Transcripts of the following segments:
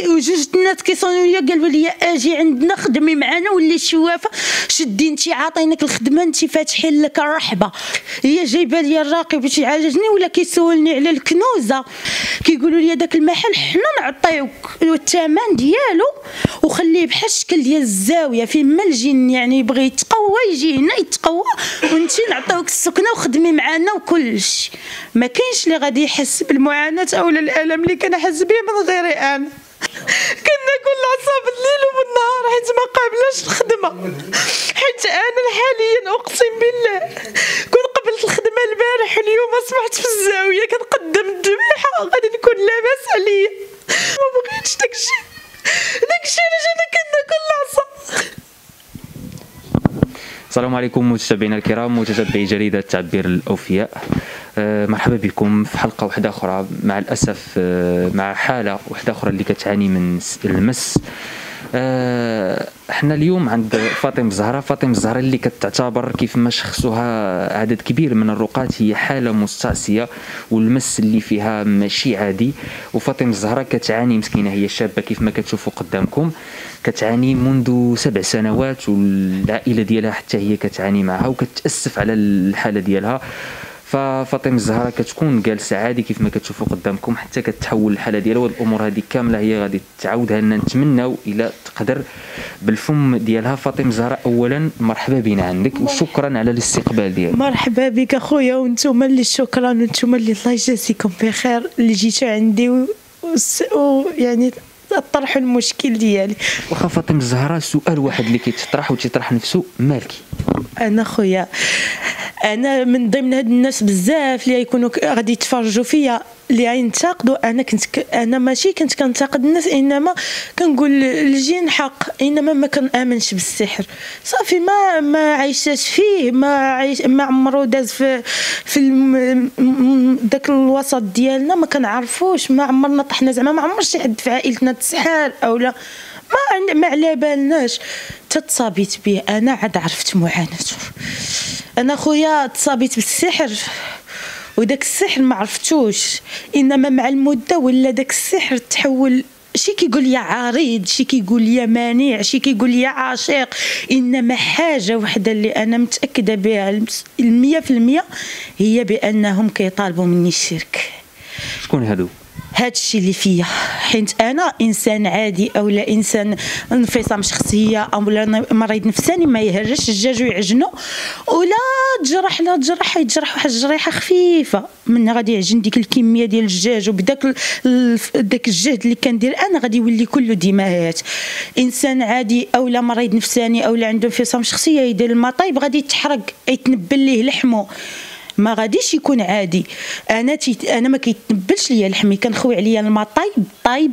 وجوج الناس كيصونوا ليا قالوا لي أجي عندنا خدمي معنا ولي شوافة شدي انت عاطينك الخدمة انت فاتحين لك الرحبة. هي جايبة لي الراقي باش يعالجني ولا كيسولني على الكنوزة. كيقولوا لي داك المحل حنا نعطيوك الثمن ديالو وخليه بحال الشكل ديال الزاوية. فين ما الجن يعني يبغي يتقوى يجي هنا يتقوى وانت نعطيوك السكنة وخدمي معنا وكل شيء ما كاينش اللي غادي يحس بالمعاناة اولا الألم اللي كنحس به من غيري أنا كنا كل عصاب الليل والنهار حيت ما قابلاش الخدمة. حيت أنا حاليا أقسم بالله كنت قبلت الخدمة البارح اليوم أصبحت في الزاوية كنقدم الذبيحه غادي نكون لاباس عليا. ما بغيتش داكشي. داكشي علاش أنا كنا كل عصا السلام عليكم متابعينا الكرام متتبعي جريدة تعبير الأوفياء. آه، مرحبا بكم في حلقة واحدة أخرى. مع الأسف آه، مع حالة واحدة أخرى اللي كتعاني من المس. آه، إحنا اليوم عند فاطمة الزهراء فاطمة الزهراء اللي كتعتبر كيف ما شخصها عدد كبير من الرقاة هي حالة مستعصية والمس اللي فيها ماشي عادي. وفاطمة الزهراء كتعاني مسكينة هي شابة كيف ما كتشوفوا قدامكم كتعاني منذ سبع سنوات والعائلة ديالها حتى هي كتعاني معها وكتأسف على الحالة ديالها. ففاطمه الزهراء كتكون جالسة عادي كيف ما كتشوفوا قدامكم حتى كتحول الحالة ديالها وهاد الأمور هذه كاملة هي غادي تعاودها لنا. نتمناو إلى تقدر بالفم ديالها. فاطمة الزهراء اولا مرحبا بنا عندك وشكرا على الاستقبال ديالك. مرحبا بك أخويا وأنتم اللي شكرا وأنتم اللي الله يجازيكم بخير. اللي جيتوا عندي ويعني طرحوا المشكل ديالي. واخا فاطمة الزهراء سؤال واحد اللي كيتطرح وتيطرح نفسه مالكي؟ أنا خويا أنا من ضمن هاد الناس بزاف اللي يكونوا غادي يتفرجوا فيا. اللي ينتقدوا أنا كنت ك... أنا ماشي كنت كنتقد الناس إنما كنقول الجن حق إنما ما كنأمنش بالسحر. صافي ما ما عايشاش فيه ما عايش ما عمرو داز في في الم... داك الوسط ديالنا ما كنعرفوش ما عمرنا طحنا زعما ما عمر شي حد في عائلتنا تسحر أو لا. ما ما على بالناش. تتصابيت به أنا عاد عرفت معاناته. أنا خويا تصابيت بالسحر. وداك السحر ما عرفتوش. إنما مع المدة ولا داك السحر تحول شي كيقول لي عريض شي كيقول لي مانع شي كيقول لي عاشق. إنما حاجة وحدة اللي أنا متأكدة بها المية في المية هي بأنهم كيطالبوا مني الشرك. شكون هادو؟ هاد الشيء اللي فيا. حيت أنا إنسان عادي أو لا إنسان انفصام شخصية أو لا مريض نفساني ما يهرش الدجاج ويعجنو. ولا تجرح لا تجرح يتجرح واحد الجريحة خفيفة. من غادي يعجن ديك الكمية ديال الدجاج وبداك داك الجهد اللي كندير أنا غادي يولي كله دمايات إنسان عادي أو لا مريض نفساني أو لا عنده انفصام شخصية يدير الماء طيب غادي يتحرق يتنبل ليه لحمه ما غاديش يكون عادي. أنا تيت... أنا ما كيتنبلش ليا لحمي كنخوي عليا الماء طايب طايب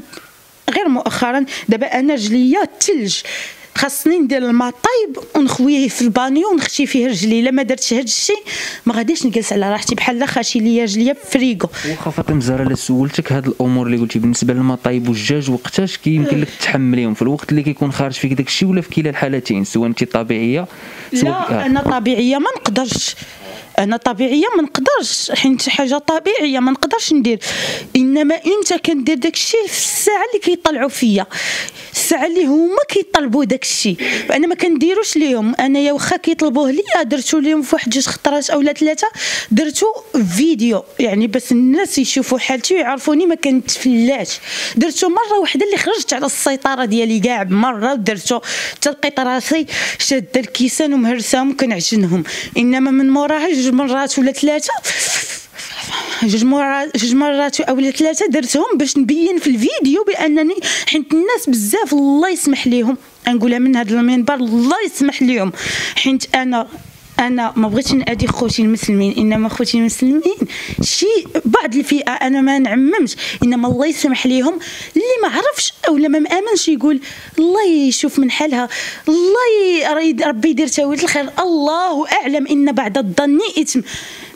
غير مؤخرا. دابا أنا رجليا الثلج خاصني ندير الماء طايب ونخويه في البانيو ونخشي فيه رجلي. إلا ما درتش هاد الشيء ما غاديش نجلس على راحتي. بحال لا خاشي ليا رجليا في فريكو واخا فاطمة الزهراء لا سولتك هاد الأمور اللي قلتي بالنسبة للمطايب والدجاج وقتاش كيمكن لك تحمليهم في الوقت اللي كيكون خارج فيك داك الشيء ولا في كلا الحالتين سواء انت طبيعية سواء لا أنا طبيعية ما نقدرش. أنا طبيعية ما نقدرش. حيت حاجة طبيعية ما نقدرش ندير. إنما إنت كندير داك الشيء في الساعة اللي كيطلعوا فيا. الساعة اللي هما كيطلبوا داك الشيء. أنا ما كنديروش ليهم. أنا يا واخا كيطلبوه ليا. درتو ليهم في واحد جوج خطرات اولا ثلاثة. درتو فيديو. يعني باش الناس يشوفوا حالتي ويعرفوني ما كنتفلاش. درتو مرة واحدة اللي خرجت على السيطرة ديالي كاع مره ودرتو تلقيت راسي شاده الكيسان ومهرساهم وكنعجنهم إنما من موراها جوج مرات ولا ثلاثة جوج مرات جوج مرات أو ثلاثة درتهم باش نبين في الفيديو بأنني حيت الناس بزاف الله يسمح ليهم. نقولها من هذا المنبر الله يسمح ليهم. حيت أنا أنا ما بغيتش نادي خوتي المسلمين إنما خوتي المسلمين شي بعض الفئة أنا ما نعممش. إنما الله يسمح ليهم. اللي ما عرفش أو ما مآمنش يقول الله يشوف من حالها. الله ربي يدير تاويل الخير. الله أعلم إن بعد الظن اثم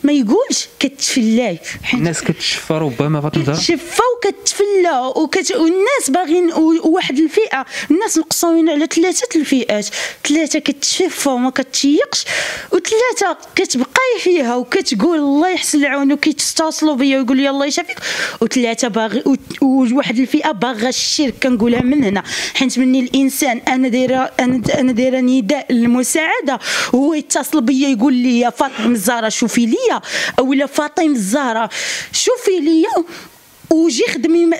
ما يقولش كتفلاي. الناس كتشفى ربما فاطمه زهر كتشفى وكتفلا وكت... والناس باغيين وواحد الفئة. الناس مقسومين على ثلاثة الفئات. ثلاثة كتشفى وما كتشيقش وثلاثة كتبقاي فيها وكتقول الله يحسن العون وكيتصلوا بيا ويقول لي الله يشافيك. وثلاثة باغي وواحد الفئة باغا الشرك كنقولها من هنا. حيت مني الإنسان أنا دايره أنا أنا دايرة نداء للمساعدة. وهو يتصل بيا يقول لي يا فاطمة الزهراء شوفي ليا اولا فاطمة الزهراء شوفي ليا وجي خدمي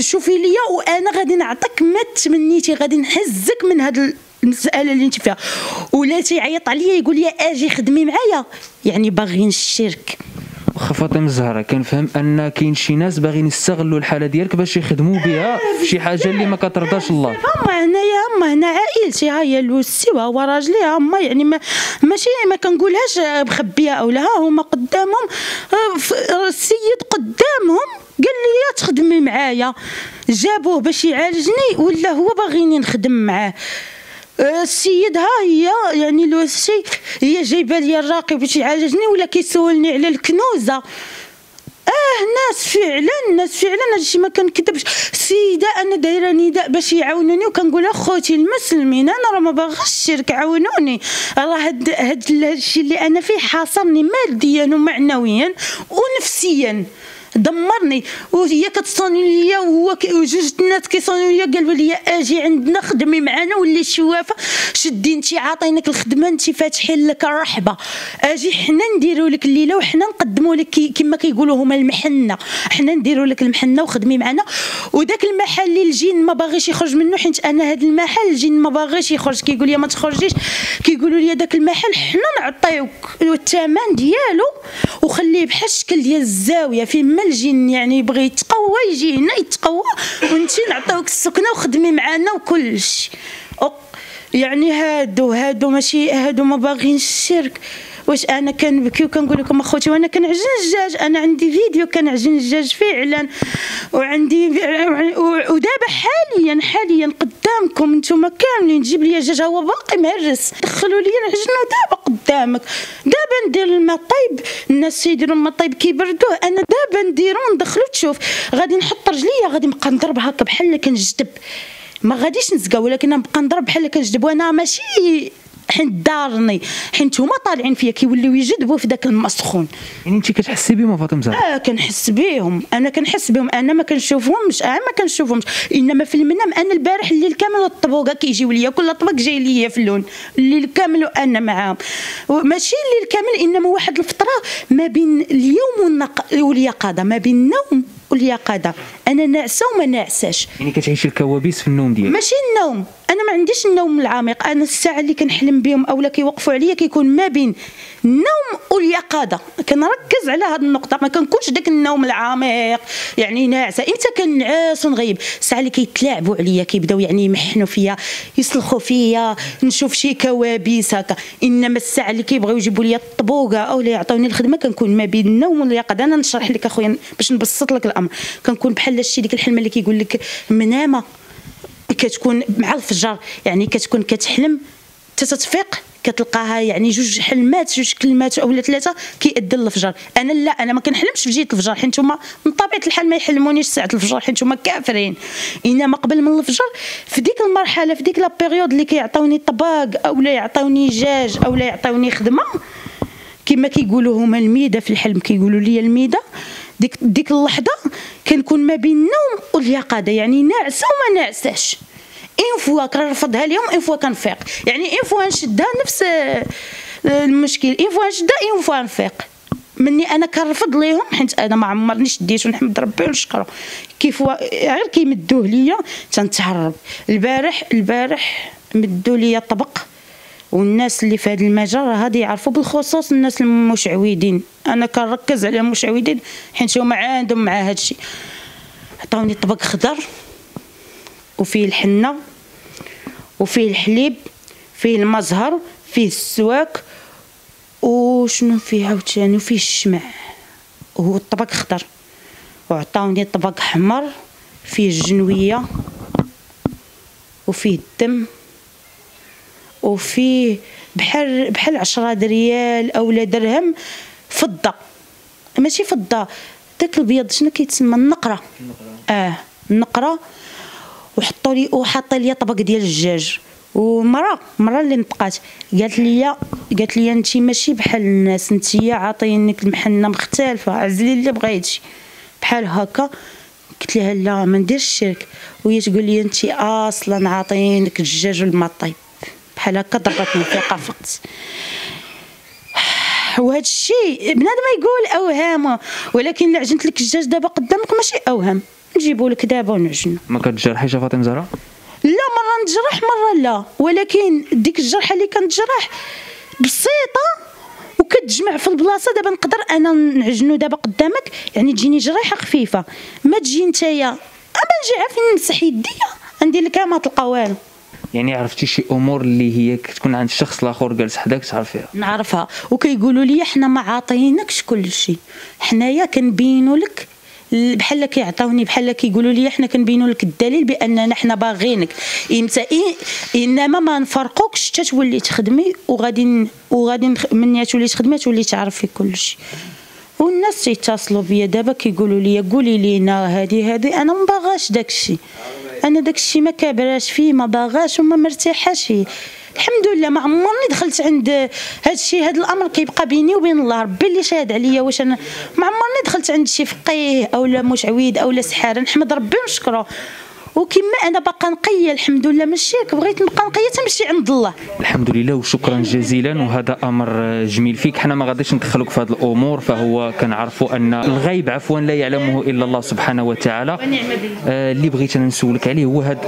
شوفي ليا وأنا غادي نعطيك ما تمنيتي غادي نحزك من هاد المسألة اللي أنت فيها. ولا تيعيط عليا يقول لي أجي خدمي معايا. يعني باغيين الشرك واخا فاطمه الزهراء كنفهم أن كاين شي ناس باغيين يستغلوا الحالة ديالك باش يخدموا بها في شي حاجة اللي ما كترضاش الله. أما هنايا أما هنا عائلتي ها هي لوسي وهو راجلي اما يعني ما ماشي ما كنقولهاش مخبية أو لا هما قدامهم السيد قدامهم قال لي تخدمي معايا. جابوه باش يعالجني ولا هو باغيني نخدم معاه. السيد ها هي يعني لو الشيء هي جايبة لي الراقي باش يعالجني ولا كيسولني على الكنوزة؟ أه ناس فعلا ناس فعلا هادشي ما كنكذبش. سيدة أنا دايرة نداء باش يعاونوني وكنقول اخوتي المسلمين أنا راه ما باغاش الشرك عاونوني. راه هاد هاد الشيء اللي أنا فيه حاصرني ماديا ومعنويا ونفسيا. دمرني. وهي كتصوني ليا وهو جوج الناس كيصونيو ليا قالوا لي أجي عندنا خدمي معنا ولي شوافه شدي انت عاطينك الخدمة انت فاتحين لك الرحبة. أجي حنا نديروا لك الليلة وحنا نقدموا لك كما كيقولوا هما المحنة. حنا نديروا لك المحنة وخدمي معنا. وداك المحل اللي الجين ما باغيش يخرج منه حيت أنا هذا المحل الجين ما باغيش يخرج. كيقول لي ما تخرجيش. كيقولوا لي داك المحل حنا نعطيوك الثمن ديالو وخليه بحال الشكل ديال الزاوية. ما الجن يعني يبغي يتقوى يجي هنا يتقوى وانت نعطيوك السكنة وخدمي معنا وكلشي يعني هادو هادو ماشي هادو ما باغينش الشرك. واش أنا كنبكي وكنقول لكم أخوتي وأنا كنعجن الدجاج أنا عندي فيديو كنعجن الدجاج فعلا. وعندي ودابا حاليا حاليا قدامكم. أنتم كاملين تجيب لي الدجاج هو باقي مهرس. دخلوا لي نعجنو دابا قدامك. دابا ندير الماء طيب الناس يديروا الماء طيب كيبردوه. أنا دابا نديرو ندخلو تشوف. غادي نحط رجليا غادي نبقى نضرب هكا بحال كنجدب ما غاديش نزقا ولكن نبقى نضرب بحال كنجدب وأنا ماشي حيت دارني حيت هما طالعين فيا كيوليو يجذبوا في داك الماء السخون يعني انت كتحسي بهم فاطمة زهر آه كنحس بهم أنا كنحس بهم أنا ما كنشوفهمش آه ما كنشوفهمش. إنما في المنام أنا البارح الليل كامل الطبوقه كيجيو ليا كل طبق جاي ليا في اللون. الليل كامل وأنا معاهم. ماشي الليل كامل إنما واحد الفترة ما بين اليوم واليقظة ما بين النوم واليقظه أنا ناعسه وما ناعساش يعني كتعيشي الكوابيس في النوم ديالك. ماشي النوم. ما عنديش النوم العميق. أنا الساعة اللي كنحلم بهم اولا كيوقفوا عليا كيكون ما بين النوم واليقظة. كنركز على هذه النقطة. ما كنكونش داك النوم العميق. يعني ناعسة. إمتى كنعس ونغيب؟ الساعة اللي كيتلاعبوا عليا كيبداو يعني يمحنوا فيا يسلخوا فيا نشوف شي كوابيس هكا. إنما الساعة اللي كيبغيو يجيبوا لي الطبوقة أو يعطوني الخدمة كنكون ما بين النوم واليقظة. أنا نشرح لك أخويا باش نبسط لك الأمر. كنكون بحال الشي ديك الحلمه اللي كيقول لك منامة. كتكون مع الفجر يعني كتكون كتحلم تتفيق كتلقاها يعني جوج حلمات جوج كلمات أو ثلاثة كيأذن الفجر أنا لا أنا ما كنحلمش في جهه الفجر حيت هما من طبيعة الحال ما يحلمونيش ساعة الفجر حيت هما كافرين. إنما قبل من الفجر في ديك المرحلة في ديك la période اللي كيعطيوني طباق أو لا يعطيوني دجاج أو لا يعطيوني خدمة كما كيقولوا هما الميدة في الحلم كيقولوا لي الميدة. ديك ديك اللحظة كنكون ما بين النوم واليقظة يعني ناعسه وما ناعساش une fois كنرفضها ليهم une fois كنفيق. يعني une fois نشدها نفس المشكل. une fois نشدها une fois نفيق. مني أنا كنرفض ليهم حيت أنا ما عمرني شديت ونحمد ربي ونشكره. كيف غير كيمدوه ليا تنتهرب. البارح البارح مدوا ليا طبق. والناس اللي في هذا المجال راه هادي يعرفوا بالخصوص الناس المشعوذين أنا كنركز على المشعوذين حيت هما عندهم مع هذا الشيء عطاوني طبق خضر وفيه الحنة وفيه الحليب فيه المزهر فيه السواك وشنو فيه عاوتاني؟ وفيه الشمع. وهو الطبق خضر. وعطاوني طبق حمر فيه الجنوية وفيه الدم. وفيه بحال بحال عشرة ريال اولا درهم فضة. ماشي فضة. داك البيض شنو كيتسمى؟ النقرة. آه النقرة. وحطوا لي وحاط لي طبق ديال الدجاج. ومره مرة اللي نطقات. قالت لي قالت لي انت ماشي بحال الناس. انت عاطينك المحنة مختلفة. عزلي اللي بغيتي. بحال هكا. قلت لها لا ما نديرش الشرك. وهي تقول لي انت أصلا عاطينك الدجاج والما طيب بحال هكا ضربتني في قفقت وهذا الشيء بنادم يقول أوهام ولكن اللي عجنت لك الدجاج دابا قدامك ماشي أوهام. نجيبو لك دابا ونعجنو. ما كتجرحيش فاطمه زهراء لا مرة نتجرح مرة لا. ولكن ديك الجرحة اللي كنتجرح بسيطة وكتجمع في البلاصة دابا نقدر أنا نعجنو دابا قدامك. يعني تجيني جريحة خفيفة. ما تجي نتايا. أما نجي عافين نمسح يديا. ندير لك ما تلقى والو يعني عرفتي شي أمور اللي هي تكون عند الشخص الآخر جالس حداك تعرفيها؟ نعرفها. وكيقولوا لي حنا ما عاطينكش كل شيء حنايا كنبينوا لك بحال كيعطيوني بحال كيقولوا لي حنا كنبينوا لك الدليل باننا حنا باغينك إمتى إنما ما نفرقوكش حتى تولي تخدمي وغادي وغادي من تولي تخدمي تولي تعرفي كل شيء والناس تيتصلوا بيا. دابا كيقولوا لي قولي لينا هذه هذه. أنا ما باغاش داكشي أنا داكشي ما كابراش فيه ما باغاش وما مرتاحاش فيه. الحمد لله ما عمرني دخلت عند هذا الشيء هذا الأمر كيبقى بيني وبين الله. ربي اللي شاهد عليا واش أنا ما عمرني دخلت عند شي فقيه أو لا مشعوذ أو لا سحار نحمد ربي ونشكره وكما أنا باقا نقيه الحمد لله ماشي بغيت نبقى نقيه تمشي عند الله. الحمد لله وشكرا جزيلا. وهذا أمر جميل فيك. حنا ما غاديش ندخلوك في هذه الأمور. فهو كنعرفوا أن الغيب عفوا لا يعلمه إلا الله سبحانه وتعالى. آه اللي بغيت أنا نسولك عليه هو هذا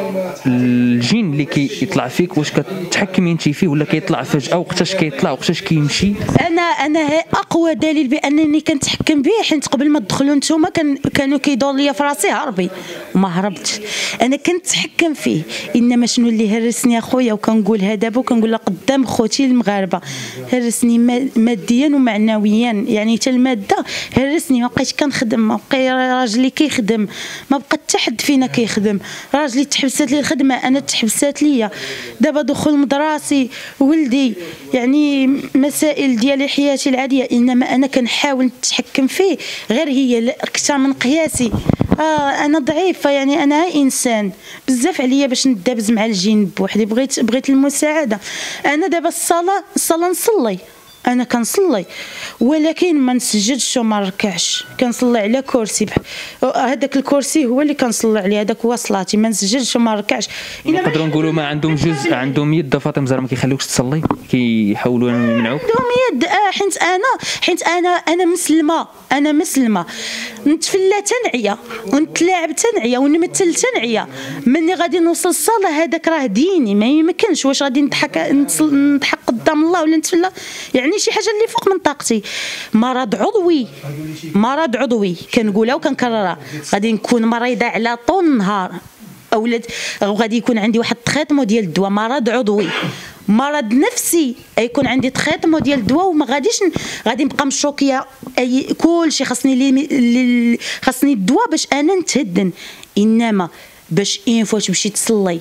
الجين اللي كيطلع فيك. واش كتحكمي انت فيه ولا كيطلع فجأة؟ وقتاش كيطلع؟ وقتاش كيمشي؟ أنا أنا أقوى دليل بأنني كنتحكم به حيت قبل ما تدخلوا نتوما كان كانوا كيدور ليا في راسي هربي. وما هربتش. أنا كنتحكم فيه. إنما شنو اللي هرسني أخويا وكنقولها دابا وكنقول قدام خوتي المغاربة. هرسني ماديا ومعنويا. يعني حتى المادة هرسني ما بقيتش كنخدم. ما بقى راجلي كيخدم. ما بقى حتى حد فينا كيخدم. راجلي تحبسات لي الخدمة أنا تحبسات ليا. دابا دخول مدراسي ولدي يعني مسائل ديال حياتي العادية. إنما أنا كنحاول نتحكم فيه. غير هي أكثر من قياسي. آه أنا ضعيفه يعني أنا إنسان. بزاف عليا باش ندابز مع الجين بوحدي بغيت بغيت المساعدة. أنا دابا الصلاه الصلاة نصلي. أنا كنصلي ولكن ما نسجدش وما نركعش. كنصلي على كرسي هذاك الكرسي هو اللي كنصلي عليه هذاك هو صلاتي. ما نسجدش وما نركعش. نقدروا نقولوا ما عندهم جزء عندهم يد. فاطمه زهره ما كيخليوكش تصلي كيحاولوا يمنعوك. عندهم يد. آه حيت أنا حيت أنا أنا مسلمة أنا مسلمة. نتفلى تنعيا ونتلاعب تنعيا ونمثل تنعيا مني غادي نوصل الصلاة هذاك راه ديني. ما يمكنش. واش غادي نضحك نضحك قدام الله ولا نتفلى؟ يعني شي حاجة اللي فوق من طاقتي. مرض عضوي. مرض عضوي. كنقولها وكنكررها. غادي نكون مريضة على طول النهار أولاد غادي يكون عندي واحد التخيطمو ديال الدواء. مرض عضوي. مرض نفسي. يكون عندي تخيطمو ديال الدواء وما غاديش غادي نبقى مشوكية. أي كلشي خاصني لي خاصني الدواء باش أنا نتهدن. إنما باش ان فوا تمشي تصلي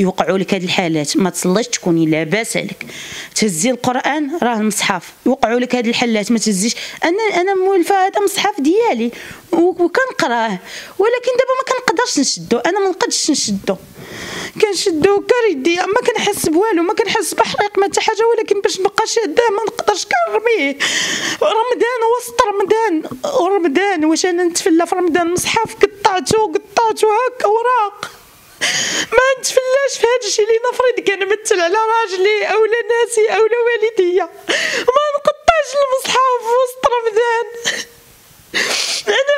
يوقعوا لك هذه الحالات. ما تصليش تكوني لاباس عليك تهزي القرآن راه المصحف يوقعوا لك هذه الحالات ما تهزيش. أنا أنا مولفة هذا مصحف ديالي وكنقراه. ولكن دابا ما كنقدرش نشدو. أنا ما نقدرش نشدو. كنشدو كريدي ما كنحس بوالو ما كنحس بحريق ما حتى حاجة. ولكن باش نبقى شاده ما نقدرش. كنرميه رمضان وسط رمضان. ورمضان واش أنا نتفلى في رمضان؟ مصحف قطعته قطعته هكا وراق. ما نتفلاش في هذا الشيء اللي نفرض كنمثل على راجلي أو ناسي أو والديا ما نقطعش المصحف وسط رمضان. أنا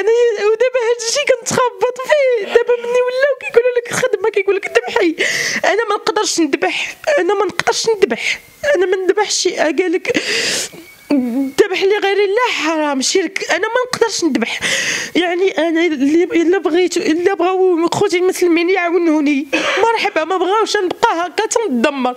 أنا ودابا هذا الشيء كنتخبط فيه. دابا مني ولاو كيقولوا لك الخدمه كيقول لك ذبحي أنا ما نقدرش نذبح. أنا ما نقدرش نذبح. أنا ما نذبحش. قال لك ذبح لغير الله حرام شرك. أنا ما نقدرش نذبح يعني أنا إلا بغيت إلا بغاو خوتي المسلمين يعاونوني. مرحبا ما بغاوش نبقى هكا تندمر.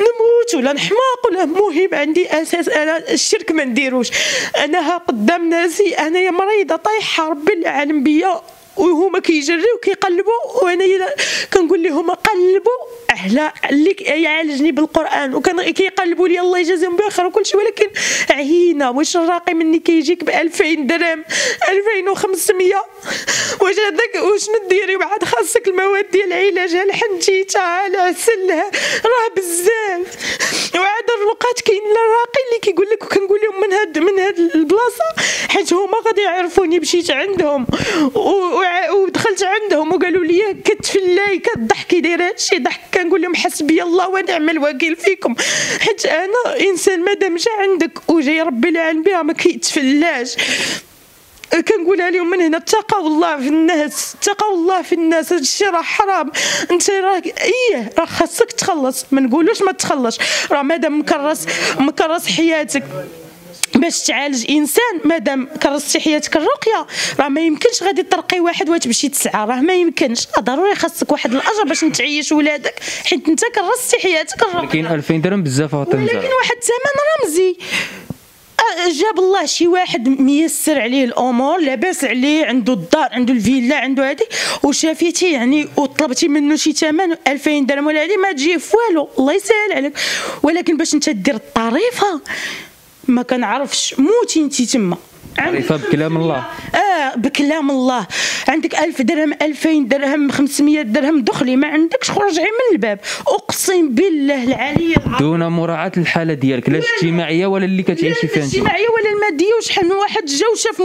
نموت ولا نحماق ولا مهم عندي أساس أنا الشرك ما نديروش. أنا ها قدام ناسي أنا يا مريضة طايحة ربي العالم بيا. وهما كيجريو كيقلبوا وأنا كنقول لهم قلبوا على اللي يعالجني بالقرآن وكان كيقلبوا لي الله يجازيهم بخير وكل شيء ولكن عيينا واش الراقي مني كيجيك ب 2000 درهم 2500 واش هذاك واش نديري وعاد خاصك المواد ديال العلاج الحنجيته العسل راه بزاف. وعاد الرقات كاين الراقي اللي كيقول لك وكنقول لهم من هاد من هاد البلاصة حيت هما غادي يعرفوني مشيت عندهم. ودخلت عندهم وقالوا لي كتفلاي كتضحكي دايره هادشي ضحك كنقول لهم حسبي الله ونعم الوكيل فيكم. حيت أنا إنسان مادام جا عندك وجاي ربي العالم بها ما كيتفلاش. كنقولها لهم من هنا اتقوا الله في الناس اتقوا الله في الناس هذا الشيء راه حرام. انت راه إيه راه خاصك تخلص ما نقولوش ما تخلصش. راه مادام مكرس مكرس حياتك. باش تعالج إنسان مادام كرستي حياتك الرقية. راه ما يمكنش غادي ترقي واحد وتمشي تسعى راه ما يمكنش. ضروري خاصك واحد الأجر باش تعيش ولادك حيت انت كرستي حياتك الرقية. كاين 2000 درهم بزاف ولكن واحد الثمن رمزي جاب الله شي واحد ميسر عليه الأمور لاباس عليه عنده الدار عنده الفيلا عنده هذه وشافيتي يعني وطلبتي منه شي ثمن 2000 درهم ولا هذه ما تجي في والو. الله يسهل عليك. ولكن باش انت دير الطريفة ما كنعرفش موتي انت تما. عرفها بكلام الله. آه بكلام الله. عندك ألف درهم ألفين درهم 500 درهم دخلي ما عندكش خرجي من الباب. أقسم بالله العلي دون مراعاة الحالة ديالك لا الاجتماعيه ولا اللي كتعيشي فيها انت الاجتماعيه ولا المادية. وشحال من واحد جا وشاف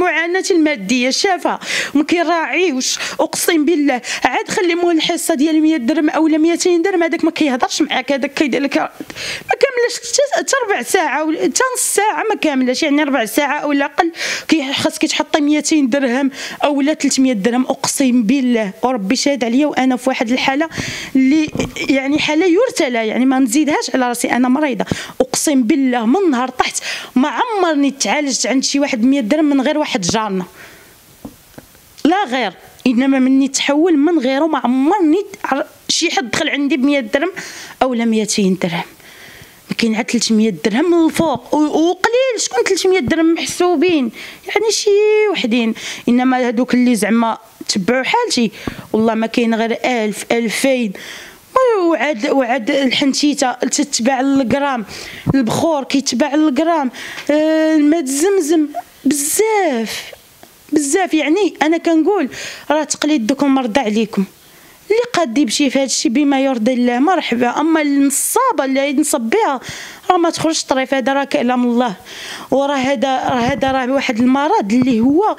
معاناة المادية؟ شافها. ما كيراعيوش. أقسم بالله. عاد خلي مول الحصة ديال 100 درهم أو 200 درهم. هذاك ما كيهضرش معاك. هذاك كيدير لك ما كاملاش حتى ربع ساعة حتى نص ساعة ما كاملاش يعني ربع ساعة أو لا الاقل خاصك تحطي 200 درهم أو لا 300 درهم أقسم بالله. وربي شاهد عليا وأنا في واحد الحالة اللي يعني حالة يرتلى. يعني ما نزيدهاش على راسي أنا مريضة. أقسم بالله من نهار طحت ما عمرني تعالجت عند شي واحد 100 درهم من غير واحد جارنا. لا غير. إنما مني تحول من غيره ما عمرني شي حد دخل عندي ب 100 درهم أو لا 200 درهم. كاين عاد 300 درهم من الفوق وقليل. شكون 300 درهم محسوبين؟ يعني شي وحدين. إنما هذوك اللي زعما تبعوا حالتي والله ما كاين غير 1000 2000 وعاد وعاد الحنتيتة تتباع الجرام. البخور كيتباع الجرام. آه، الماء الزمزم. بزاف. بزاف. يعني أنا كنقول راه تقليد دوك المرضى عليكم. اللي قاد يمشي في هذا الشيء بما يرضي الله مرحبا. أما النصابة اللي نصب بها راه ما تخرجش طريف. هذا راه كلام الله. وراه هذا راه هذا راه واحد المرض اللي هو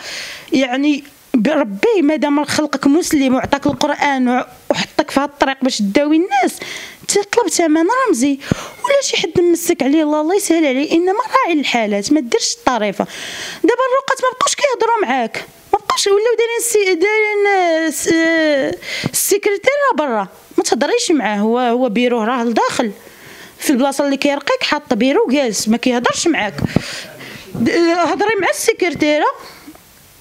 يعني بربي مادام خلقك مسلم وعطاك القرآن وحطك في هذا الطريق باش تداوي الناس تطلب ثمن رمزي. ولا شي حد مسك عليه الله الله يسهل عليه. إنما راعي الحالات ما ديرش التعريفه دابا الرقات ما بقاوش كيهضروا معاك. بقاش ولاو دايرين دايرين السكرتيره برا. ما تهضريش معاه. هو هو بيروه راه لداخل. في البلاصة اللي كيرقيك حاط بيرو جالس. ما كيهضرش معاك. هضري مع السكرتيره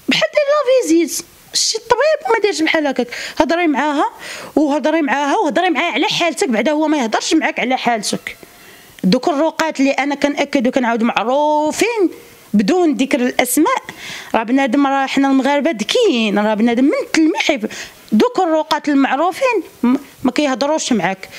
بحال la visite. شي الطبيب ما دايرش بحال هكاك. هضري معاها وهضري معاها وهضري معاه على حالتك. بعدا هو ما يهضرش معاك على حالتك. دوك الرقات اللي أنا كنأكد وكنعاود معروفين. بدون ذكر الأسماء راه بنادم راه حنا المغاربة ذكيين راه بنادم من تلميح دوك الرقات المعروفين ما كيهضروش معاك.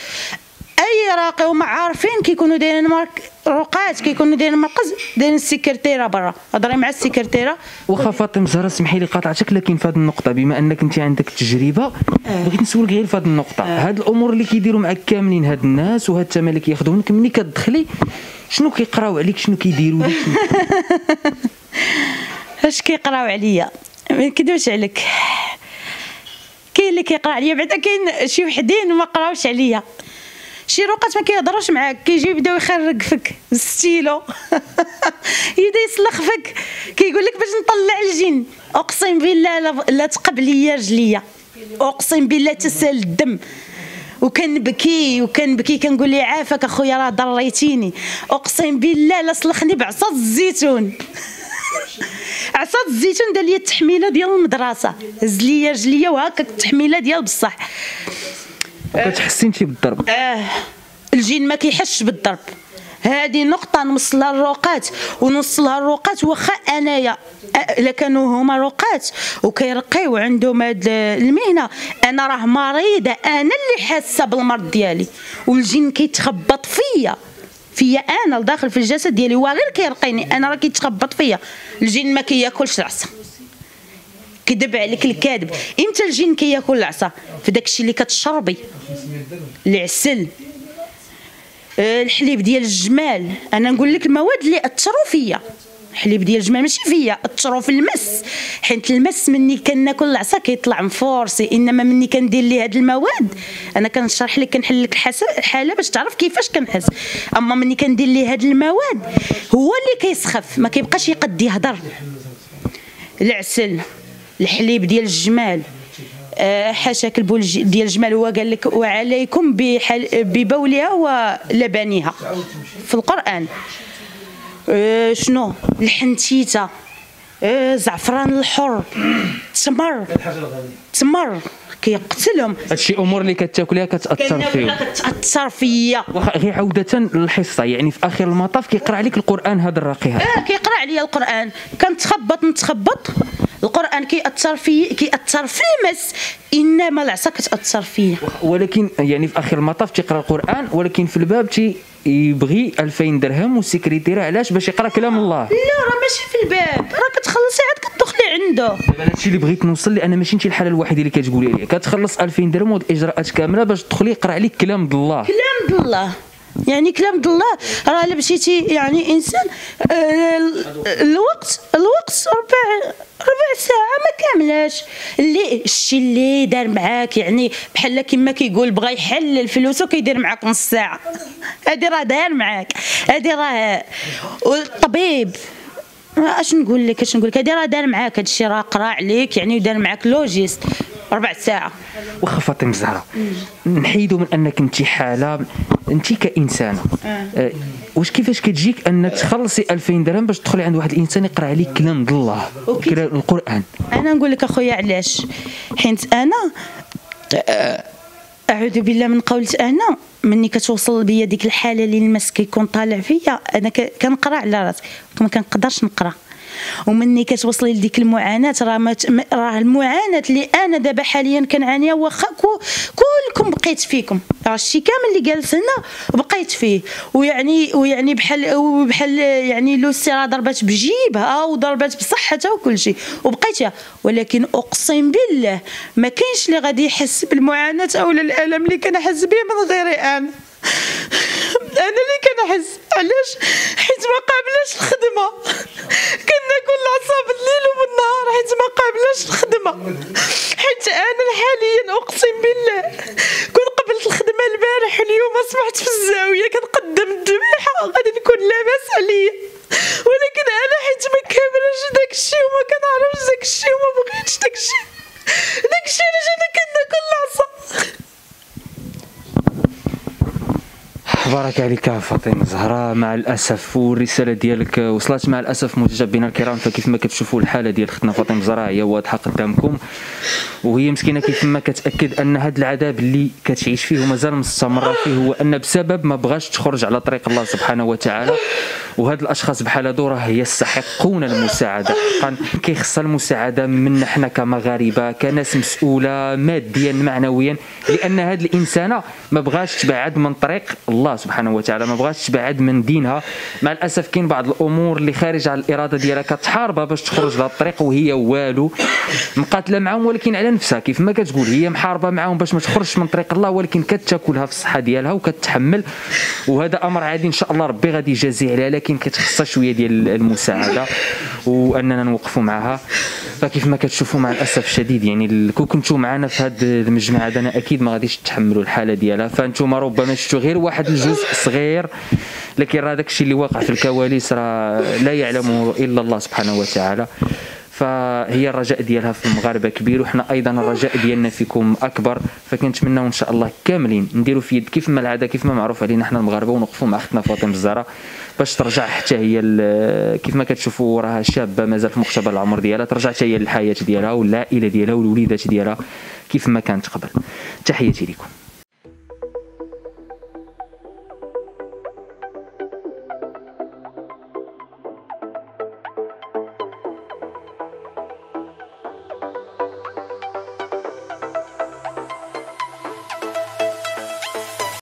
أي راقي هما عارفين كيكونوا دايرين مارك رقات كيكونوا دايرين مركز دايرين السكرتيرة برا. هضري مع السكرتيرة. واخا فاطمة زهرة اسمحي لي قاطعتك لكن في هذه النقطة بما أنك أنت عندك تجربة آه. بغيت نسولك غير في هذه النقطة. آه. هاد الأمور اللي كيديروا معك كاملين هاد الناس وهاد الثمن اللي كياخذوا منك ملي كتدخلي شنو كيقراو عليك؟ شنو كيديروا لك؟ اش كيقراو عليا؟ ما نكذبش عليك. كاين اللي كيقرا عليا بعدا كاين شي وحدين ما قراوش عليا. شي روقات ما كيهضروش معاك كيجي يبداو يخرق فيك بالستيلو يبدأ يسلخ فيك كيقول لك باش نطلع الجن. أقسم بالله لا تقبلي رجليا أقسم بالله تسال الدم. وكنبكي وكنبكي كنقول لي عافاك أخويا راه ضريتيني أقسم بالله لا سلخني بعصا الزيتون. عصا الزيتون دار لي التحميلة ديال المدرسة. هز لي رجليا وهكاك التحميلة ديال بصح. كتحسي انت بالضرب. آه. الجين ما كيحسش بالضرب. هذه نقطة نوصلها الروقات ونوصلها الروقات واخا أنايا. إلا كانوا هما روقات وكيرقيو عندهم هاد المهنة. أنا راه مريضة أنا اللي حاسة بالمرض ديالي. والجن كيتخبط فيا. فيا أنا لداخل في الجسد ديالي هو غير كيرقيني أنا راه كيتخبط فيا. الجن ما كياكلش العصا كذب عليك الكاذب. إمتى الجن كياكل العصا؟ في داكشي اللي كتشربي. العسل. آه، الحليب ديال الجمال. أنا نقول لك المواد اللي أثروا فيا. الحليب ديال الجمال ماشي فيا أثروا في المس. حيت المس مني كناكل العصا كيطلع مفورسي إنما مني كندير ليه هاد المواد أنا كنشرح لك كنحل لك الحالة باش تعرف كيفاش كنحس. أما مني كندير ليه هاد المواد هو اللي كيسخف. ما كيبقاش يقد يهضر. العسل. الحليب ديال الجمال. آه، حاشاك البول ديال الجمال. هو قال لك وعليكم ببولها ولبنها في القرآن. آه، شنو؟ الحنتيتة. آه، زعفران الحر. تمر. تمر. كيقتلهم. هادشي أمور اللي كتاكلها كتأثر فيهم كتأثر فيا؟ غير عودة للحصة يعني في آخر المطاف كيقرأ عليك القرآن هذا الراقي هذا. آه كيقرأ عليا القرآن. كنتخبط نتخبط. القرآن كيأثر في كيأثر في المس. إنما العصا كتأثر فيا. ولكن يعني في آخر المطاف تيقرأ القرآن ولكن في الباب تي يبغي 2000 درهم والسكرتيرة علاش باش يقرأ كلام الله؟ لا راه ماشي في الباب. راه كتخلصي عاد كتدخلي عنده. دابا هادشي اللي بغيت نوصل لي أنا ماشي انت الحالة الوحيدة اللي كتقولي لي كتخلص 2000 درهم والاجراءات كامله باش تدخلي يقرأ عليك كلام الله كلام الله يعني كلام الله. راه إلا مشيتي يعني إنسان آه، الوقت الوقت ربع ربع ساعة ما كاملاش. اللي الشيء اللي دار معاك يعني بحال كما كيقول بغى يحلل فلوسه كيدير معاك نص ساعة. هادي راه داير معاك. هادي راه الطبيب أش نقول لك أش نقول لك؟ هادي راه دار معاك. هادشي راه قرا عليك يعني ودار معاك لوجيست. ربع ساعة. واخا فاطمه الزهراء نحيدوا من أنك انت حالة انت كإنسانة. آه. آه. واش كيفاش كتجيك ان تخلصي 2000 درهم باش تدخلي عند واحد الإنسان يقرأ عليك كلام الله القرآن؟ أنا نقول لك أخويا علاش؟ حيت أنا آه، أعوذ بالله من قولة أنا مني كتوصل بيا ديك الحالة اللي المس كيكون طالع فيا أنا كنقرأ على راسي ما كنقدرش نقرأ. ومني كتوصلي لديك المعاناة راه راه المعاناة اللي أنا دابا حاليا كنعانيها واخا كلكم بقيت فيكم. راه الشيء كامل اللي جالس هنا بقيت فيه. ويعني ويعني بحال بحال يعني لوسي راه ضربات بجيبها وضربات بصحتها وكل شيء وبقيتها. ولكن أقسم بالله ما كاينش اللي غادي يحس بالمعاناة أو الألم اللي كنحس به من غيري أنا أنا اللي كنحس. علاش؟ حيت ما قابلاش الخدمة. كناكل العصا بالليل وبالنهار حيت ما قابلاش الخدمة. حيت أنا حاليا أقسم بالله كنت قبلت الخدمة البارح اليوم أصبحت في الزاوية كنقدم الذبيحه غادي نكون لاباس عليا. ولكن أنا حيت ما كاملش داكشي وما كنعرفش داكشي وما بغيتش داكشي. داكشي علاش أنا كناكل العصا؟ بارك عليك فاطمة زهراء مع الأسف والرسالة ديالك وصلت مع الأسف متتبعينا الكرام فكيف ما كتشوفوا الحالة ديال اختنا فاطمة زهراء هي واضحه قدامكم. وهي مسكينة كيف ما كتأكد أن هذا العذاب اللي كتعيش فيه ومازال مستمرة فيه هو أن بسبب ما بغاش تخرج على طريق الله سبحانه وتعالى. وهاد الأشخاص بحال هادو راه يستحقون المساعدة. حقا كيخص المساعدة منا حنا كمغاربة كناس مسؤولة ماديا معنويا لأن هاد الإنسانة ما بغاش تبعد من طريق الله سبحانه وتعالى ما بغاش تبعد من دينها. مع الأسف كاين بعض الأمور اللي خارج على الإرادة ديالها كتحاربها باش تخرج لهاد الطريق وهي والو. مقاتلة معاهم ولكن على نفسها كيف ما كتقول هي محاربة معاهم باش ما تخرجش من طريق الله ولكن كتاكلها في الصحة ديالها وكتحمل. وهذا أمر عادي إن شاء الله ربي غادي يجازي عليها لكن كتخصها شوية ديال المساعدة وأننا نوقفوا معها. فكيف ما كتشوفوا مع الأسف الشديد يعني كون كنتوا معنا في هذا المجمع هذا أنا أكيد ما غاديش تحملوا الحالة ديالها. فانتم ربما شفتوا غير واحد الجزء صغير لكن راه داك الشيء اللي واقع في الكواليس راه لا يعلمه إلا الله سبحانه وتعالى. فهي الرجاء ديالها في المغاربه كبير وحنا أيضا الرجاء ديالنا فيكم أكبر. فكنتمناو إن شاء الله كاملين نديروا في يد كيف ما العادة كيف ما معروف علينا حنا المغاربة ونوقفوا مع أختنا فاطمة الزهراء باش ترجع حتى هي كيف ما كتشوفوا راها شابة مازال في مقتبل العمر ديالها ترجع حتى هي للحياة ديالها والعائلة ديالها والوليدات ديالها كيف ما كانت قبل. تحياتي لكم.